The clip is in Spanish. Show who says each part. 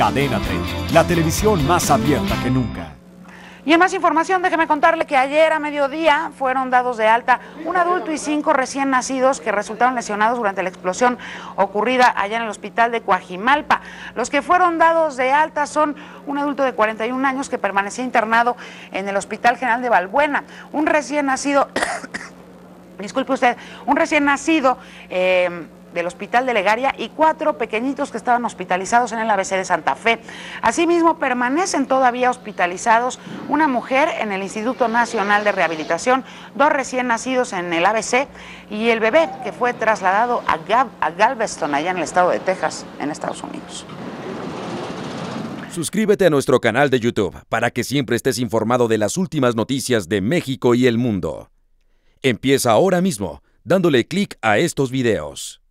Speaker 1: Cadena 30, la televisión más abierta que nunca.
Speaker 2: Y en más información, déjeme contarle que ayer a mediodía fueron dados de alta un adulto y cinco recién nacidos que resultaron lesionados durante la explosión ocurrida allá en el hospital de Coajimalpa. Los que fueron dados de alta son un adulto de 41 años que permanecía internado en el Hospital General de Balbuena, un recién nacido, disculpe usted, un recién nacido... Eh, del Hospital de Legaria y cuatro pequeñitos que estaban hospitalizados en el ABC de Santa Fe. Asimismo, permanecen todavía hospitalizados una mujer en el Instituto Nacional de Rehabilitación, dos recién nacidos en el ABC y el bebé que fue trasladado a Galveston, allá en el estado de Texas, en Estados Unidos.
Speaker 3: Suscríbete a nuestro canal de YouTube para que siempre estés informado de las últimas noticias de México y el mundo. Empieza ahora mismo dándole clic a estos videos.